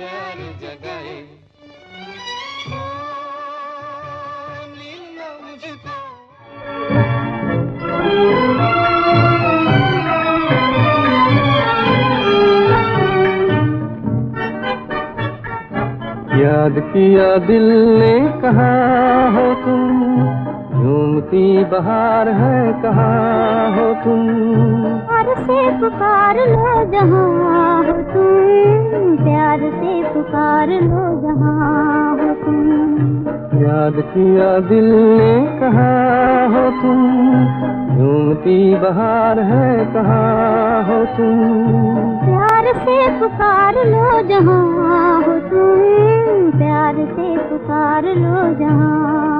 प्यार जगाए। याद किया दिल ने कहा हो तुम? झूमती बहार है कहा हो तुम? प्यार से पुकार लो जहाँ प्यार से पुकार लो जहाँ हो तुम। याद किया दिल ने कहा हो तुम। झूमती बहार है कहा हो तुम। प्यार से पुकार लो जहाँ हो तुम। प्यार से पुकार लो जहाँ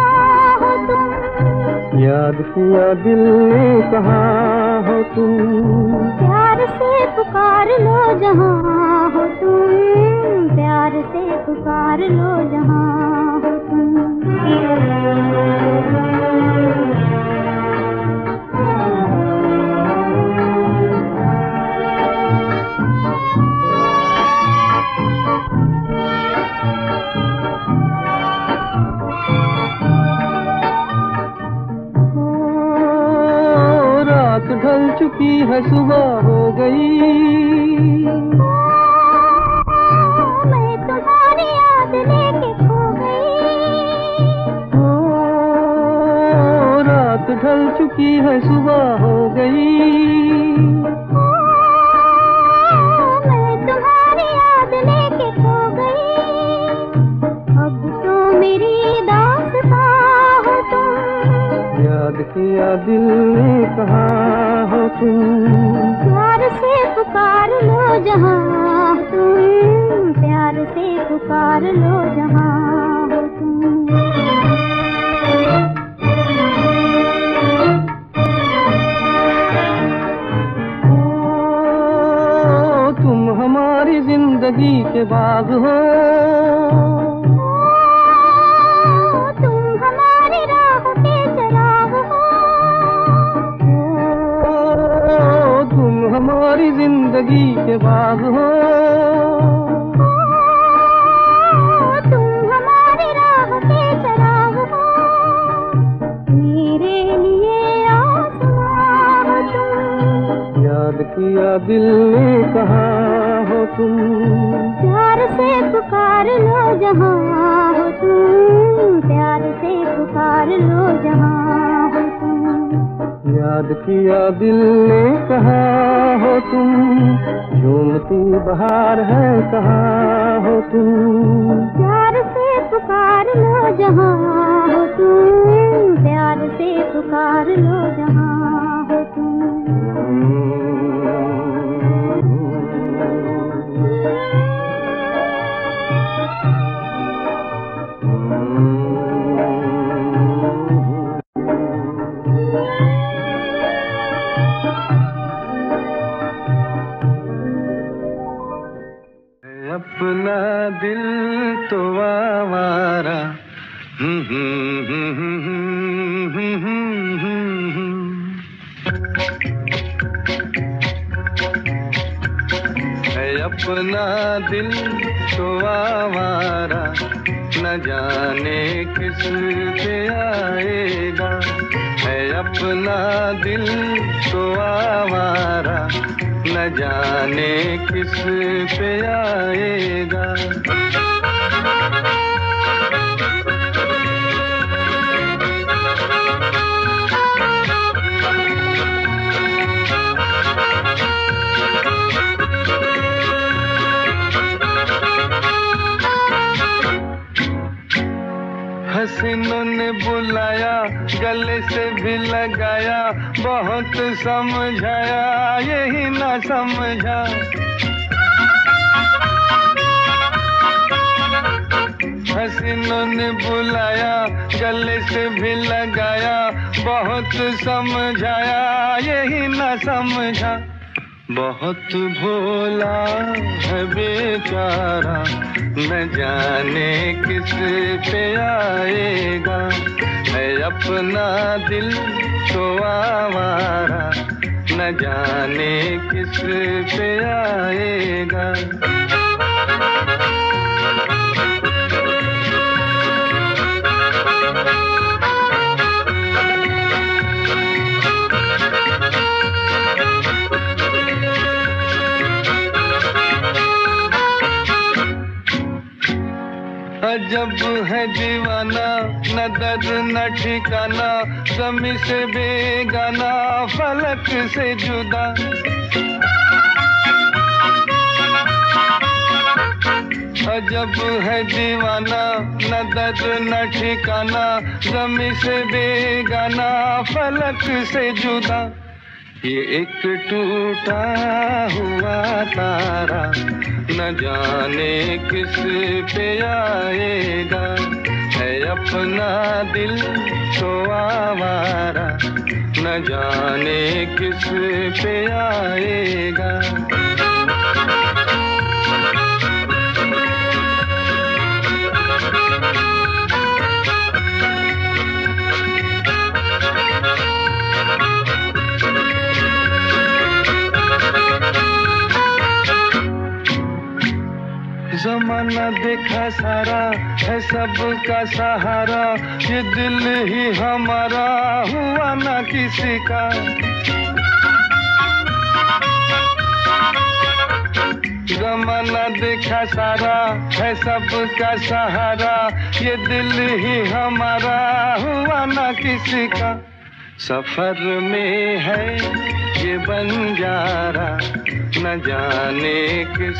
याद किया दिल ने कहा हो तुम प्यार से पुकार लो जहाँ हो तुम प्यार से पुकार लो जहाँ हो तुम बहुत भोला है बेचारा। न जाने किस पे आएगा। है अपना दिल तो आवारा। न जाने किस पे आएगा। अजब है दीवाना न दर न ठिकाना समी से बेगाना, फलक से जुदा। अजब है दीवाना न दर न ठिकाना गम से बेगाना, फलक से जुदा। ये एक टूटा हुआ तारा, न जाने किस पे आएगा। है अपना दिल तो आवारा, न जाने किस पे आएगा। जमाना देखा सारा है सब का सहारा। ये दिल ही हमारा हुआ ना किसी का। जमाना देखा सारा है सब का सहारा। ये दिल ही हमारा हुआ ना किसी का। सफ़र में है ये बंजारा न जाने किस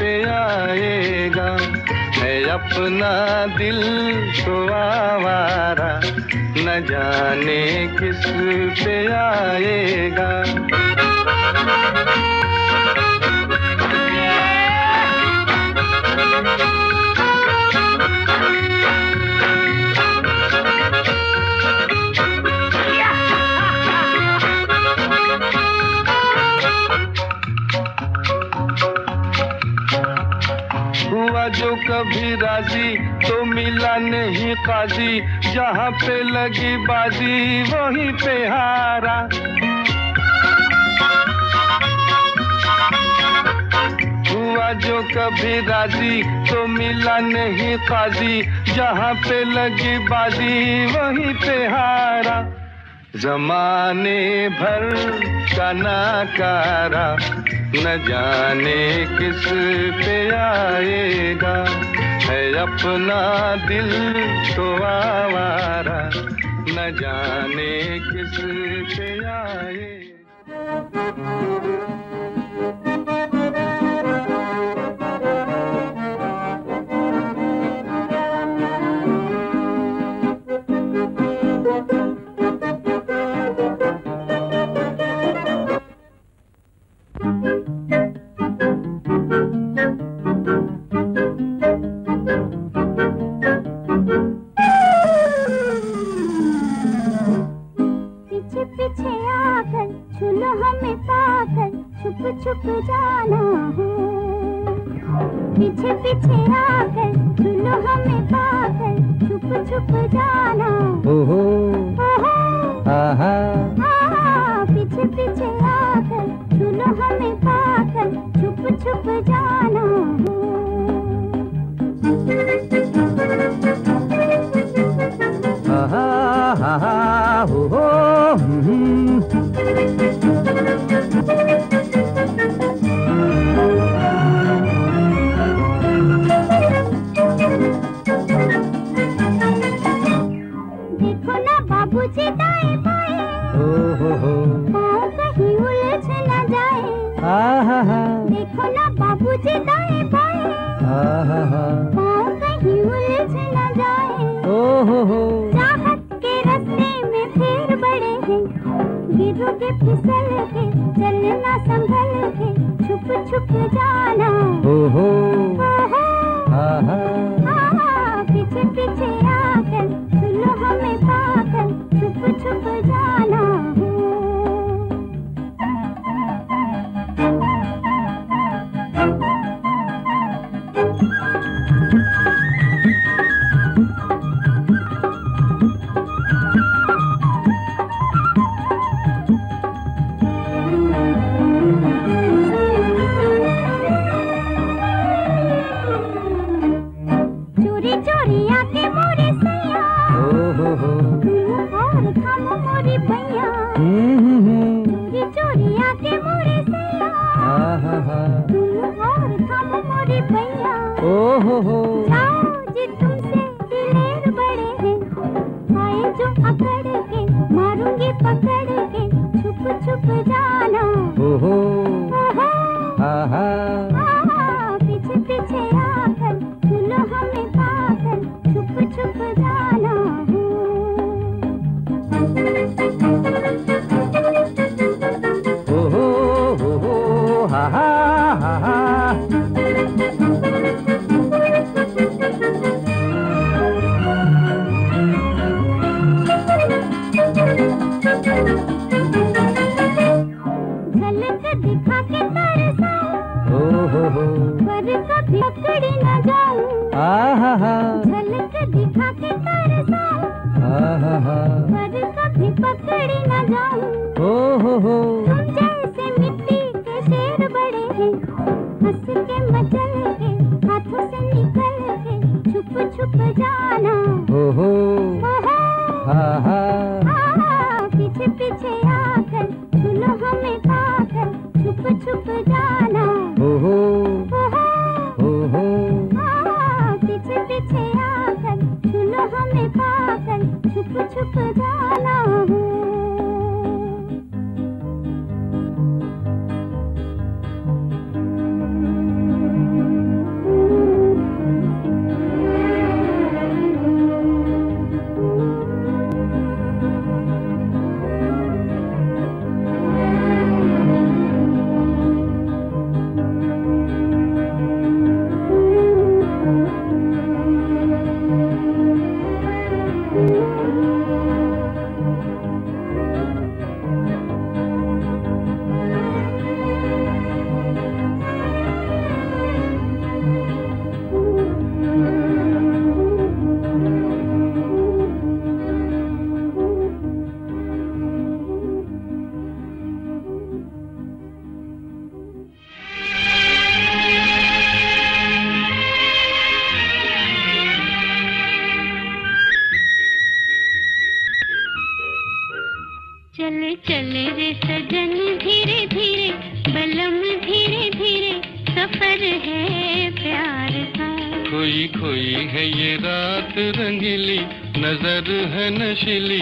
पे आएगा। है अपना दिल तो आवारा। न जाने किस पे आएगा। Thank जो कभी राज़ी तो मिला नहीं काजी। जहाँ पे लगी बाजी, वहीं पे हारा। हुआ जो कभी राज़ी तो मिला नहीं काजी। जहाँ पे लगी बाजी, वहीं पे हारा। जमाने भर का नाकारा। न जाने किस पे आएगा। है अपना दिल तो आवारा। न जाने किस पे आएगा। छुप छुप जाना है। पीछे पीछे आकर छुलो हमें पाकर छुप छुप जाना। ओहो। ओहो। आहा। पीछे पीछे आकर छुलो हमें पाकर छुप छुप जाना आहा आहा हो हो हो हो। कहीं उलझ न जाए। आहा हा देखो ना बाबूजी दाएँ बाएँ। आहा हा कहीं उलझ न जाए। ओ हो हो। चाहत के रास्ते में फिर बड़े हैं। गिरोगे फिसल के चलना संभल के छुप छुप जाना। ओ हो। आहा पीछे पीछे। है नशीली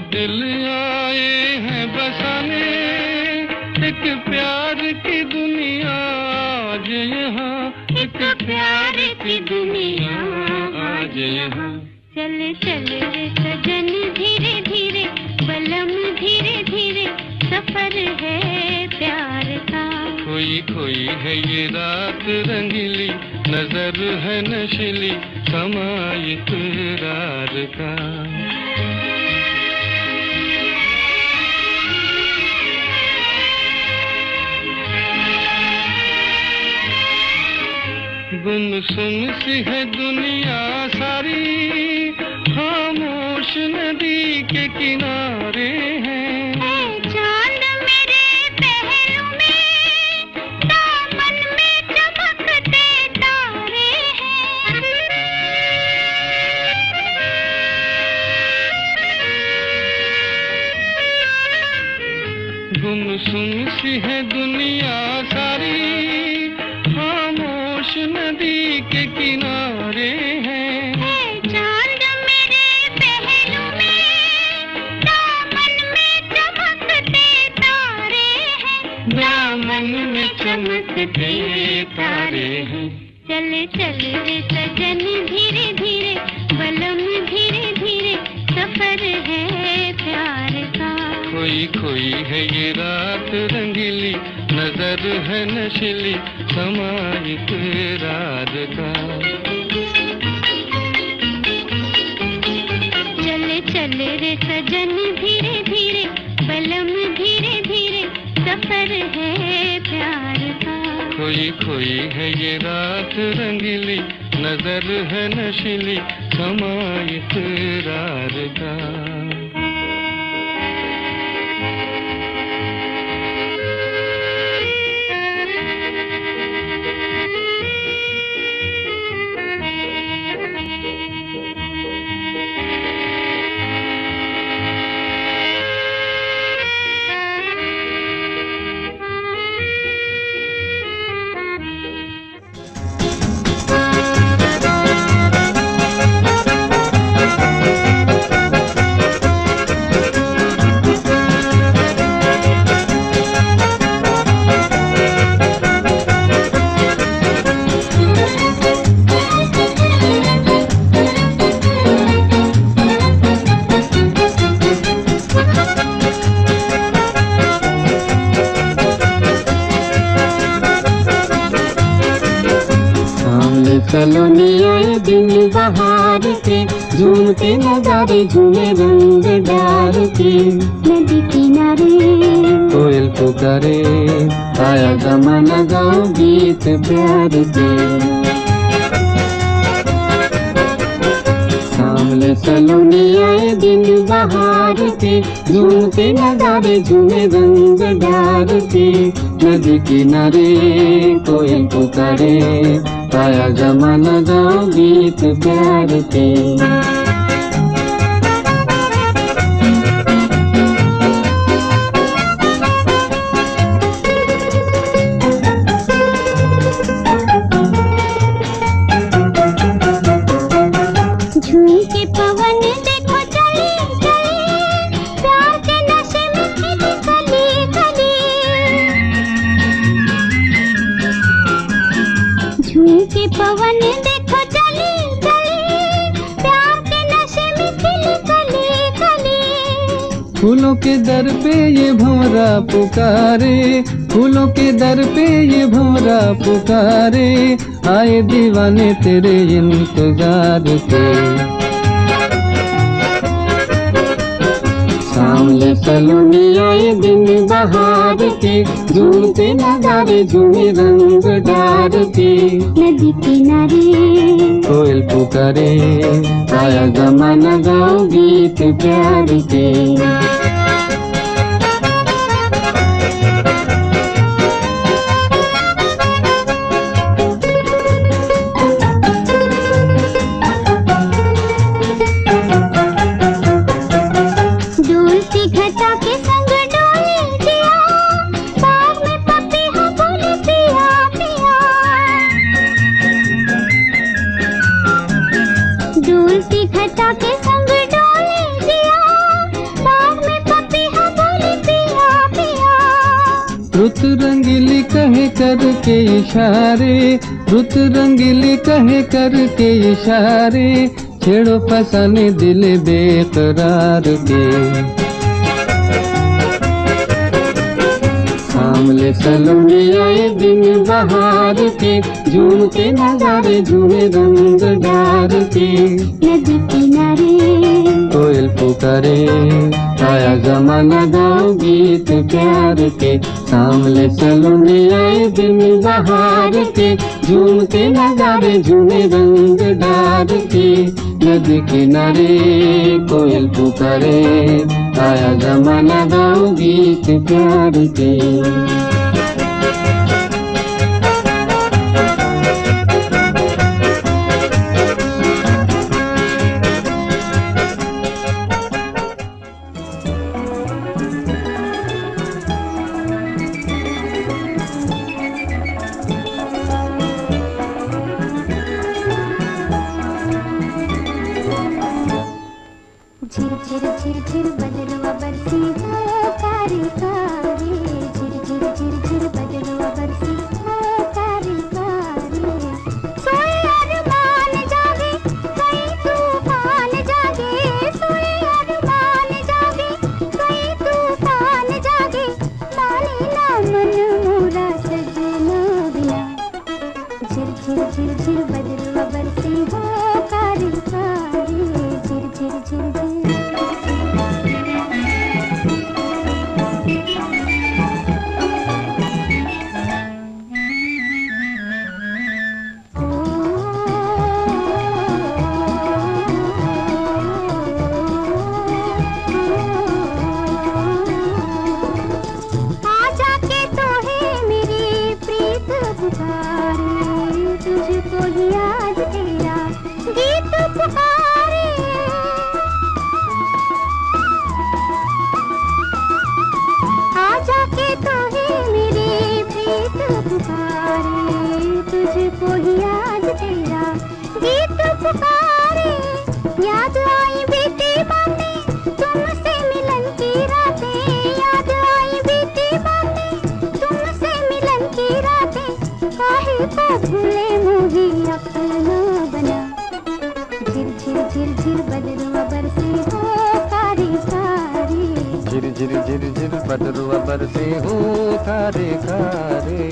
दिल आए हैं बसाने एक प्यार की दुनिया आज यहाँ एक प्यार की दुनिया आज यहाँ। चल चल रे सजन धीरे धीरे बलम धीरे धीरे सफ़र है प्यार का। खोई खोई है ये रात रंगीली नज़र है नशीली समाय करार का। गुमसुम सी है दुनिया सारी। खामोश नदी के किनारे। खोई खोई है ये रात रंगीली नज़र है नशीली समाय करार का। चल चल रे सजन धीरे धीरे बलम धीरे धीरे सफ़र है प्यार का। खोई खोई है ये रात रंगीली नज़र है नशीली समाय करार का। कलोनी आए दिन बहार के झूमते नजारे झूमे रंग डार के नदी किनारे कोयल पुकारे, आया जमाना गाओ गीत प्यार के सामने सलोनी आए दिन बहार के झूमते नजारे झूमे रंग डार के नदी किनारे कोयल पुकारे आया जमाना जाओ गीत प्यार के। के दर पे ये भंवरा पुकारे फूलों के दर पे ये भंवरा पुकारे आए दीवाने तेरे इंतज़ार के सामने सलोनी आए दिन बहार के झूमते नजारे झूमे रंग डार के। नदी किनारे। कोयल पुकारे आया जमाना गाओ गीत प्यार के। इशारे रुत रंगीली कहे करके इशारे छेड़ो फसाने दिल बेकरार के। सामने सलोनी आए दिन बहार के झूम के नजारे झूमे रंग डार के। नदी किनारे। कोयल पुकारे जमाना गाओ गीत प्यार के, सामने सलोनी आए दिन बहार के, झूमते नजारे झूमे रंग डार के। नदी किनारे कोयल पुकारे, आया जमाना गाओ गीत प्यार के। झिर झिर बदरुआ बरसे हो खारे खारे।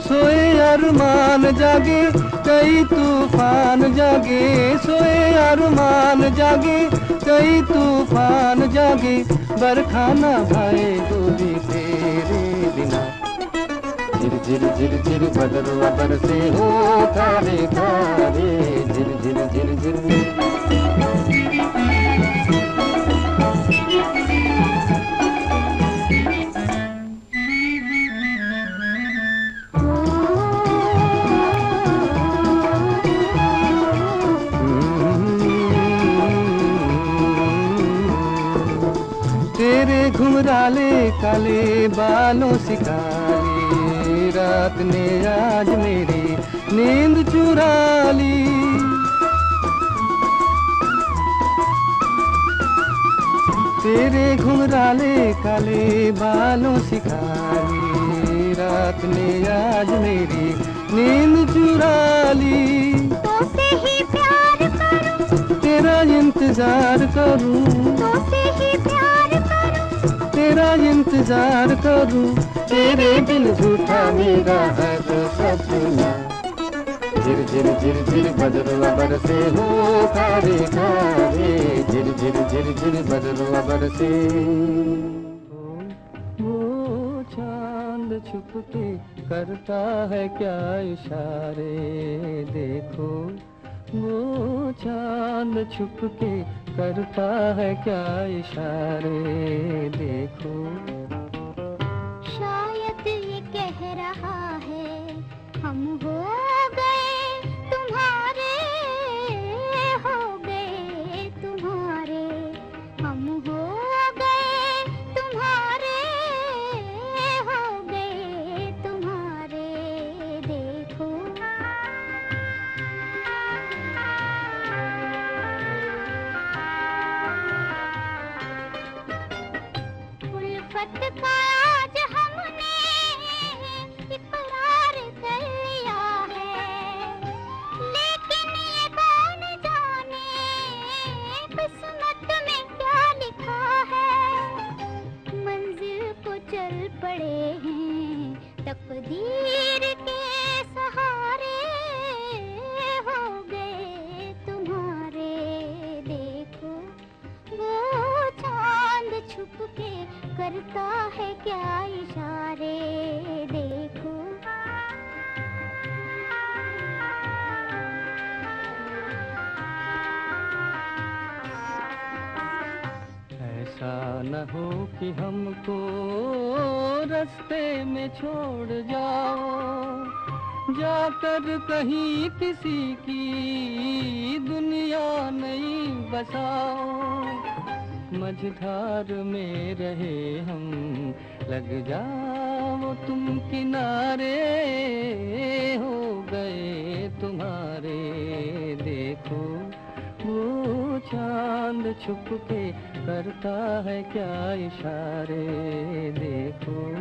सोए अरमान जागे, कई तूफ़ान जागे। सोए अरमान जागे, कई तूफ़ान जागे। बरखाना भाई गोरी तेरे बिना। झिर झिर झिर झिर बदरुआ बरसे हो खारे खारे। झिर झिर झिर झिर घुमराले काले बालों से काली रात ने आज मेरी नींद चुरा ली। तेरे घुमराले काले बालों से काली रात ने आज मेरी नींद चुरा ली। तो से ही प्यार करूँ। तेरा इंतज़ार करूँ। तेरा इंतज़ार करूँ तेरे दिल झूठा मेरा है तो सपना। झिर झिर झिर झिर बदरुआ बरसे हो खारे खारे झिर झिर झिर झिर बदरुआ बरसे वो चाँद छुप के करता है क्या इशारे? देखो वो चाँद छुप के करता है क्या इशारे? देखो। शायद ये कह रहा है हम हो गए día. हो कि हमको रास्ते में छोड़ जाओ। जाकर कहीं किसी की दुनिया नहीं बसाओ। मझधार में रहे हम, लग जाओ तुम किनारे। हो गए तुम्हारे, देखो। चाँद छुप के करता है क्या इशारे? देखो।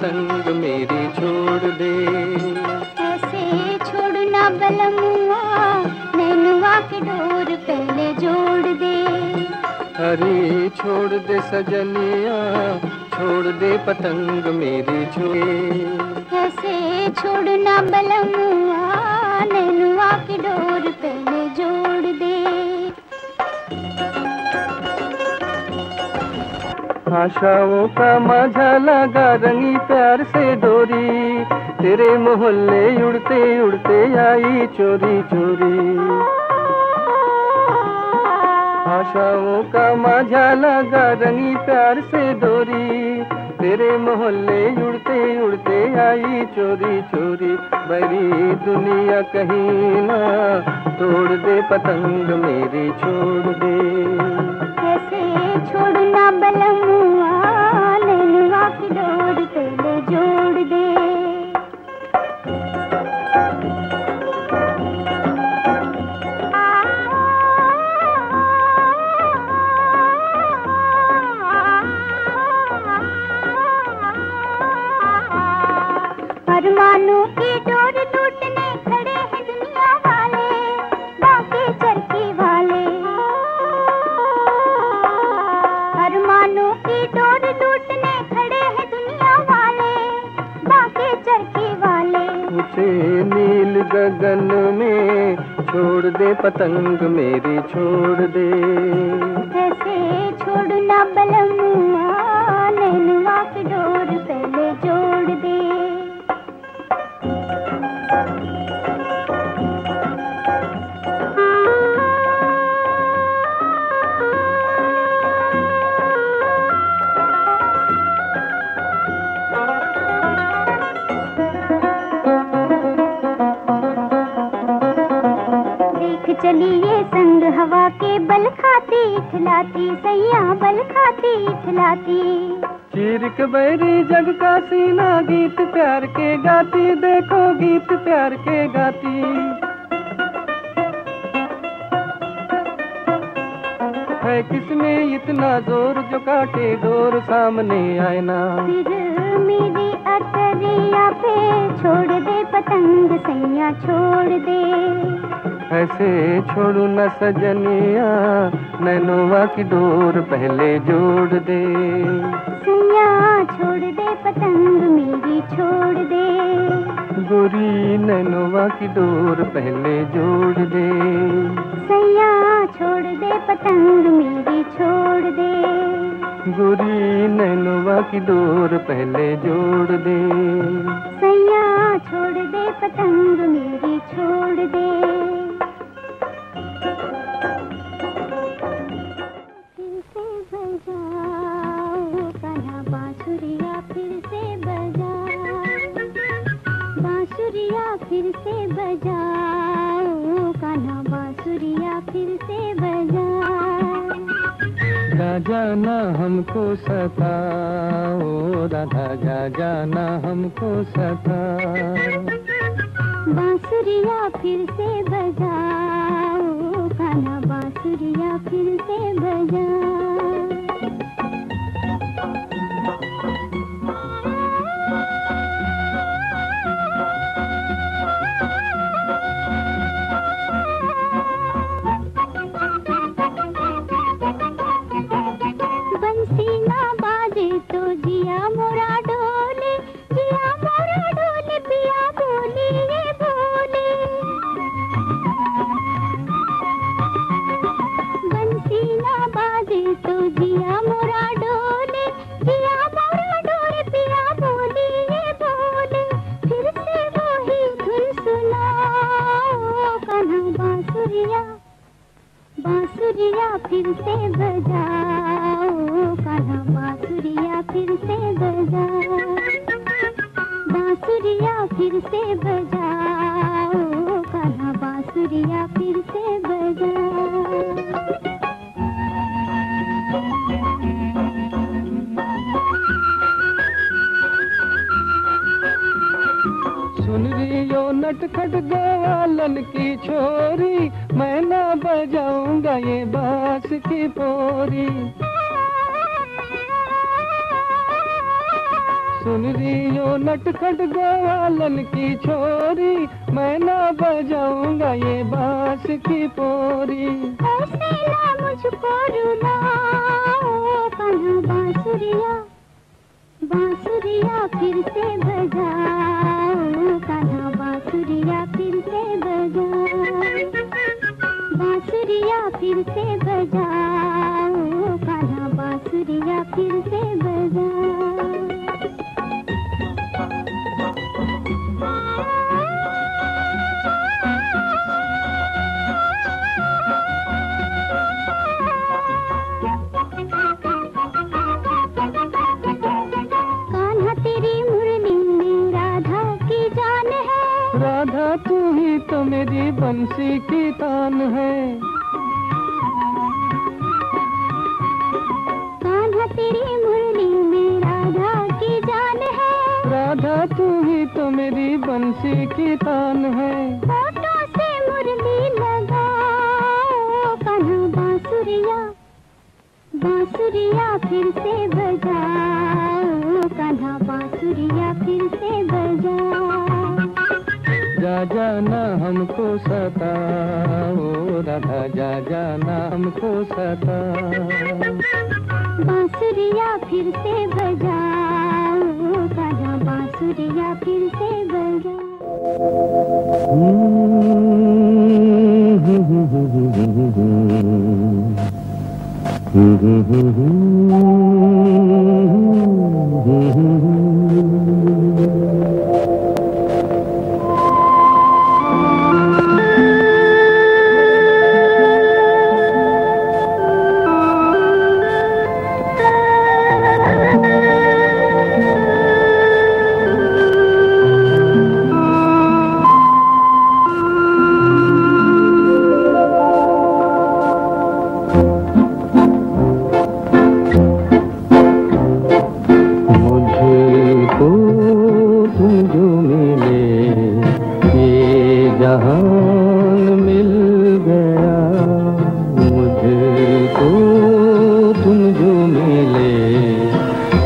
पतंग मेरी छोड़ दे। ऐसे छोड़ना बलमुआ नैनुआ की डोर पहले जोड़ दे। हरी छोड़ दे सजनिया छोड़ दे पतंग मेरी छोड़ ऐसे छोड़ना बलमुआ नैनुआ की डोर पहले आशाओं का माझा लगा रंगी प्यार से डोरी। तेरे मोहल्ले उड़ते उड़ते आई चोरी चोरी। आशाओं का माझा लगा रंगी प्यार से डोरी। तेरे मोहल्ले उड़ते उड़ते आई चोरी चोरी। बड़ी दुनिया कहीं ना, तोड़ दे पतंग मेरी, छोड़ दे। छोड़ना बलमुआ नैनुआ की डोर पहले जोड़। गगन में छोड़ दे पतंग मेरी छोड़ दे। ऐसे छोड़ना बलम नैनवा की चलिए संग हवा के बल खाती खिलाती सैया बल खाती खिलाती चीर के बैरी जग का सीना गीत प्यार के गाती देखो गीत प्यार के गाती। है किसमें इतना ज़ोर जो काटे डोर सामने आए ना फिर मेरी अतरिया पे छोड़ दे पतंग सैया छोड़ दे। ऐसे छोड़ू न सजनिया नैनोवा की डोर पहले जोड़ दे। सैया छोड़ दे पतंग मेरी छोड़ दे। गोरी नैनोवा की डोर पहले जोड़ दे। सैया छोड़ दे पतंग मेरी छोड़ दे। गोरी नैनोवा की डोर पहले जोड़ दे। सैया छोड़ दे पतंग मेरी छोड़ दे। बजाओ कान्हा बांसुरिया फिर से बजाओ। जा जाना हमको सताओ राधा जा जाना हमको सताओ। बांसुरिया फिर से बजाओ कान्हा बांसुरिया फिर से बजाओ। मेरी बंसी की तान है। कान्हा तेरी मुरली में राधा की जान है। राधा तू ही तो मेरी बंसी की तान है। जाना हमको सदा बांसुरिया फिर से बजाओ कान्हा बांसुरिया फिर से बजाओ मिले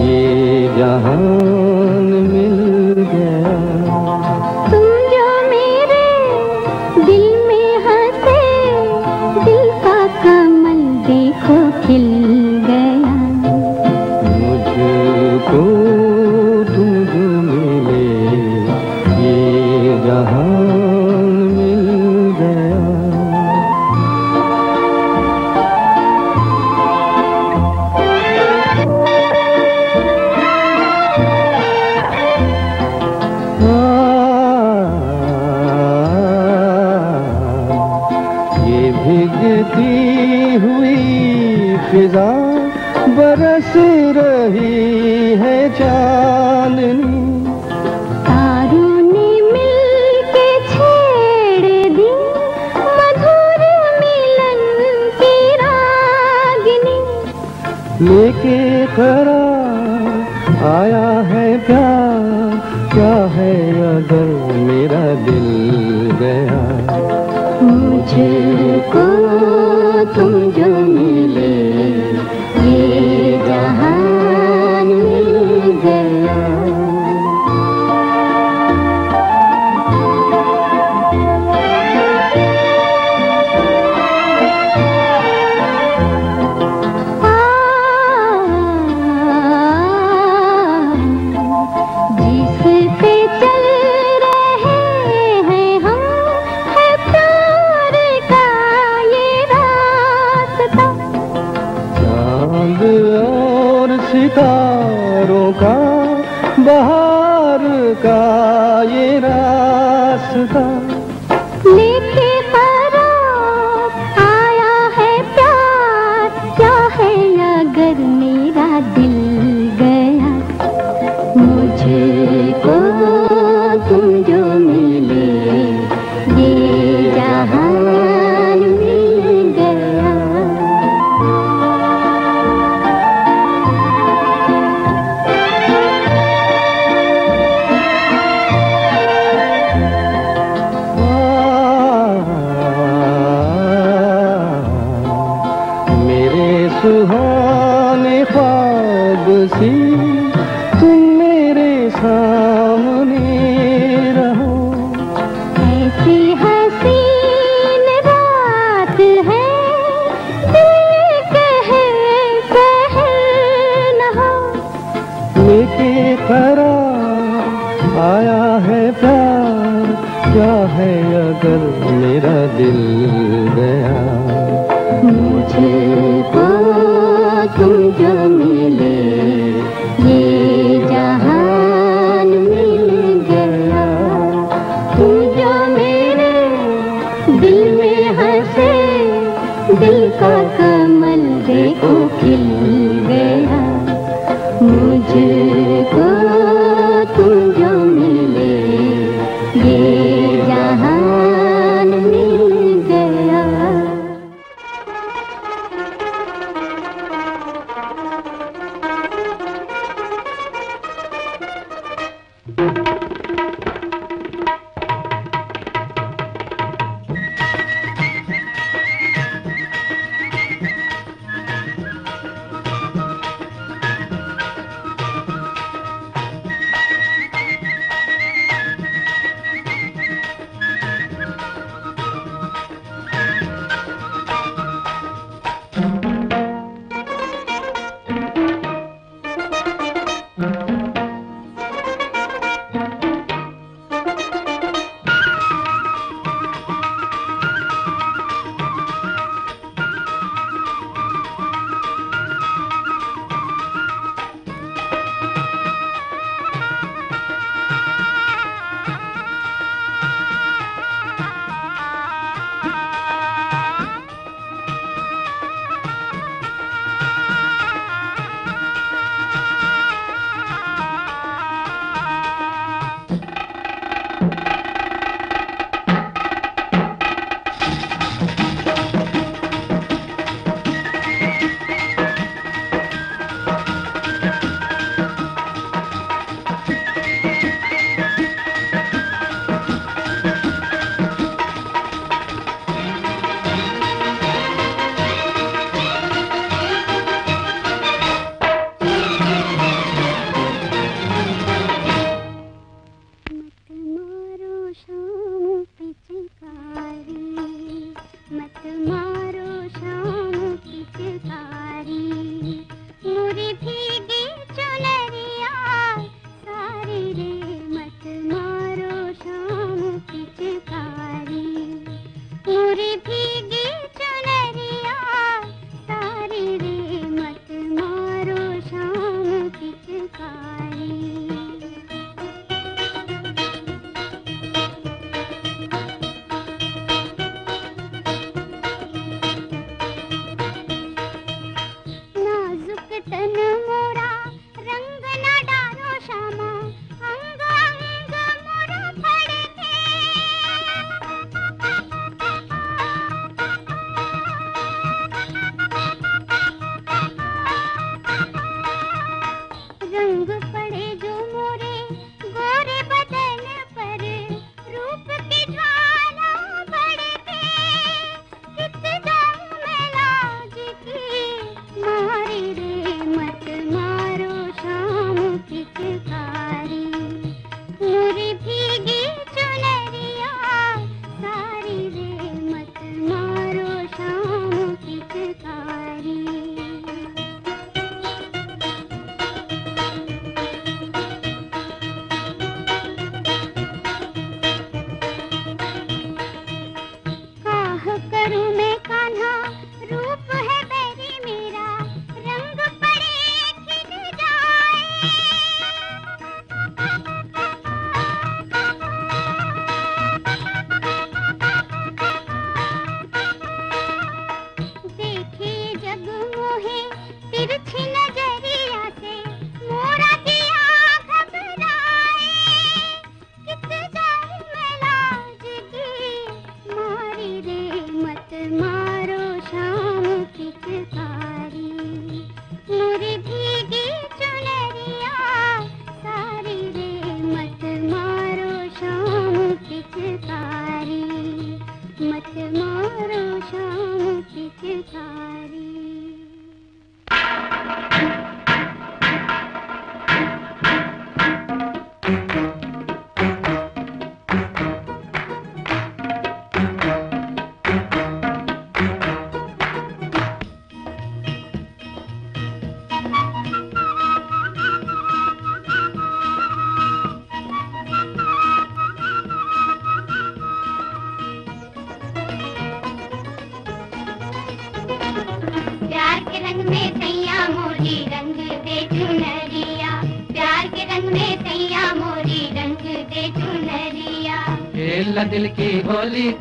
ये जहान मिल गया। का ये रास्ता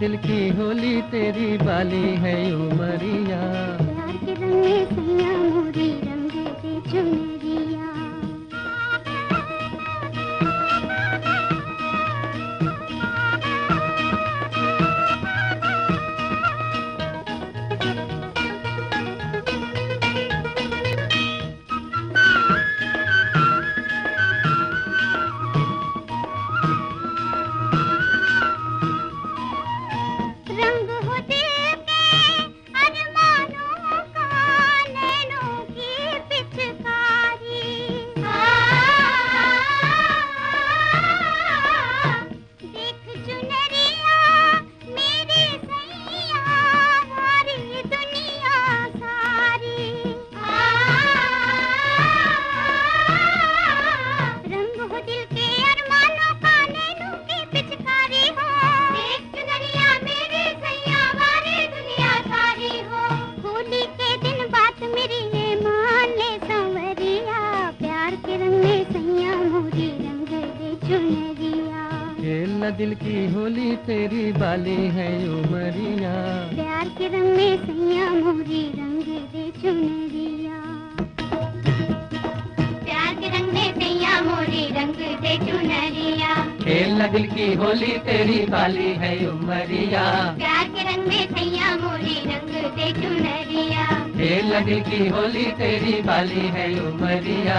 दिल की होली तेरी बाली है उमरिया प्यार के रंग में सैया मोरी, रंग दे चुने चुनरिया लगे की होली तेरी बाली है उमरिया।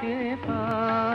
के पार